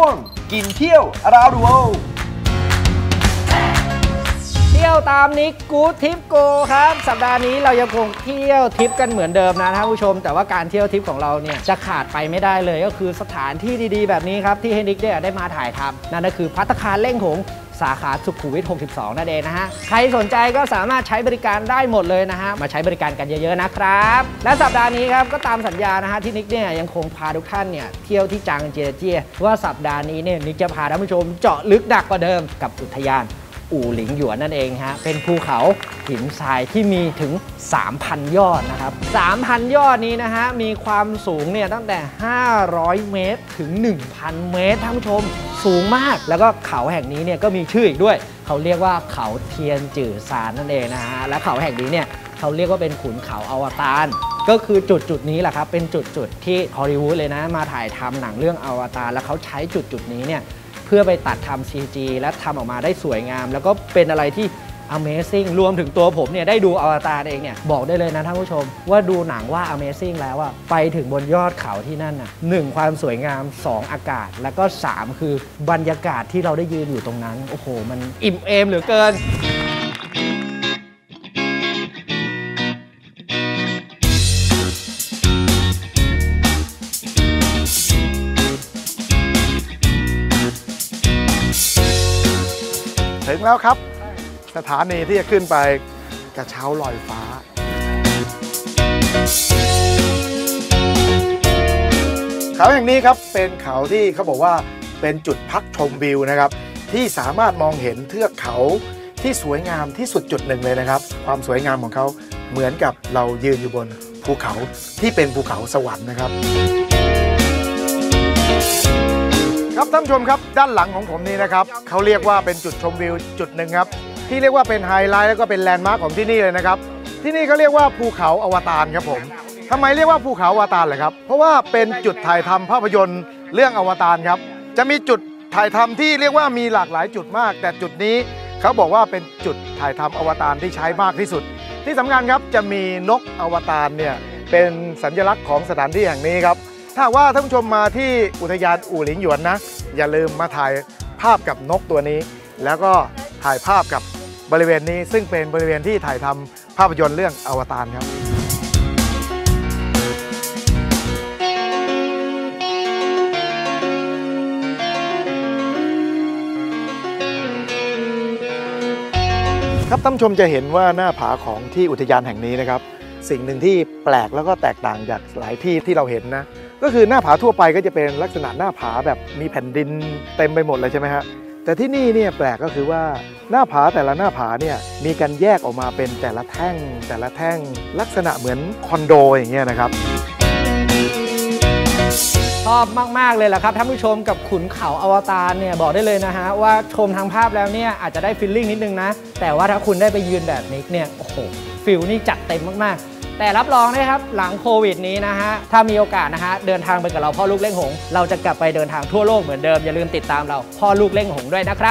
ช่วง กินเที่ยวราวดูโอเที่ยวตามนิก Good Trip Go ครับ สัปดาห์นี้เรายังคงเที่ยวทิพย์กันเหมือนเดิมนะท่านผู้ชม แต่ว่าการเที่ยวทิพย์ของเราเนี่ยจะขาดไปไม่ได้เลยก็คือสถานที่ดีๆ แบบนี้ครับที่ให้นิกเนี่ยได้มาถ่ายทำนั่นก็คือภัตตาคารเล่งหง สาขาสุขุมวิท 62 นั่นเองนะฮะ ใครสนใจก็สามารถใช้บริการได้หมดเลยนะฮะ มาใช้บริการกันเยอะๆนะครับ และสัปดาห์นี้ครับก็ตามสัญญานะฮะที่นิกเนี่ยยังคงพาทุกท่านเนี่ยเที่ยวที่จางเจียเจียว่าสัปดาห์นี้เนี่ยนิกจะพาท่านผู้ชมเจาะลึกหนักกว่าเดิมกับอุทยาน อู่หลิงหยวนนั่นเองฮะเป็นภูเขาหินทรายที่มีถึง 3,000 ยอดนะครับ 3,000 ยอดนี้นะฮะมีความสูงเนี่ยตั้งแต่ 500 เมตรถึง 1,000 เมตรท่านผู้ชมสูงมาก แล้วก็เขาแห่งนี้เนี่ยก็มีชื่ออีกด้วย เขาเรียกว่าเขาเทียนจื่อซานนั่นเองนะฮะและเขาแห่งนี้เนี่ยเขาเรียกว่าเป็นขุนเขาอวตารก็คือจุดจุดนี้แหละครับเป็นจุดจุดที่ฮอลลีวูดเลยนะมาถ่ายทำหนังเรื่องอวตารแล้วเขาใช้จุดจุดนี้เนี่ย พื่อไปตัดทำ CG และทำออกมาได้สวยงาม แล้วก็เป็นอะไรที่ Amazing รวมถึงตัวผมเนี่ยได้ดูอวตารเองเนี่ยบอกได้เลยนะท่านผู้ชม ว่าดูหนังว่า Amazing แล้วอะไปถึงบนยอดเขาที่นั่นน่ะหนึ่งความสวยงาม 2 อากาศ แล้วก็ 3 คือบรรยากาศที่เราได้ยืนอยู่ตรงนั้น โอ้โห มันอิ่มเอมเหลือเกิน ถึงแล้วครับ สถานีที่จะขึ้นไปกระเช้าลอยฟ้า เขาแห่งนี้ครับเป็นเขาที่เขาบอกว่าเป็นจุดพักชมวิวนะครับ ที่สามารถมองเห็นเทือกเขาที่สวยงามที่สุดจุดหนึ่งเลยนะครับ ความสวยงามของเขาเหมือนกับเรายืนอยู่บนภูเขาที่เป็นภูเขาสวรรค์นะครับ ท่านผู้ชมครับ ด้านหลังของผมนี้นะครับเขาเรียกว่าเป็นจุดชมวิวจุดหนึ่งครับ ที่เรียกว่าเป็นไฮไลท์แล้วก็เป็นแลนด์มาร์คของที่นี่เลยนะครับ ที่นี่เขาเรียกว่าภูเขาอวตารครับผมทำไมเรียกว่าภูเขาอวตารเลยครับ เพราะว่าเป็นจุดถ่ายทำภาพยนตร์เรื่องอวตารครับ จะมีจุดถ่ายทำที่เรียกว่ามีหลากหลายจุดมาก แต่จุดนี้เขาบอกว่าเป็นจุดถ่ายทำอวตารที่ใช้มากที่สุด ที่สำคัญครับจะมีนกอวตารเนี่ยเป็นสัญลักษณ์ของสถานที่แห่งนี้ครับ ถ้าว่าท่านผู้ชมมาที่อุทยานอู่หลิงหยวนนะ อย่าลืมมาถ่ายภาพกับนกตัวนี้ แล้วก็ถ่ายภาพกับบริเวณนี้ ซึ่งเป็นบริเวณที่ถ่ายทำภาพยนตร์เรื่องอวตารครับครับท่านชมจะเห็นว่าหน้าผาของที่อุทยานแห่งนี้นะครับ สิ่งหนึ่งที่แปลกแล้วก็แตกต่างจากหลายที่ที่เราเห็นนะ ก็คือหน้าผาทั่วไปก็จะเป็นลักษณะหน้าผาแบบมีแผ่นดินเต็มไปหมดเลยใช่ไหมฮะแต่ที่นี่เนี่ยแปลกก็คือว่าหน้าผาแต่ละหน้าผาเนี่ยมีการแยกออกมาเป็นแต่ละแท่ง แต่ละแท่งลักษณะเหมือนคอนโดอย่างเงี้ยนะครับชอบมากๆเลยแหละครับท่านผู้ชมกับขุนเขาอวตารเนี่ยบอกได้เลยนะฮะว่าชมทางภาพแล้วเนี่ยอาจจะได้ฟิลลิ่งนิดนึงนะ แต่ว่าถ้าคุณได้ไปยืนแบบนิกเนี่ยโอ้โหฟิลนี่จัดเต็มมากๆ แต่รับรองนะครับหลังโควิดนี้นะฮะถ้ามีโอกาสนะฮะเดินทางไปกับเราพ่อลูกเล่งหงเราจะกลับไปเดินทางทั่วโลกเหมือนเดิมอย่าลืมติดตามเราพ่อลูกเล่งหงด้วยนะครับ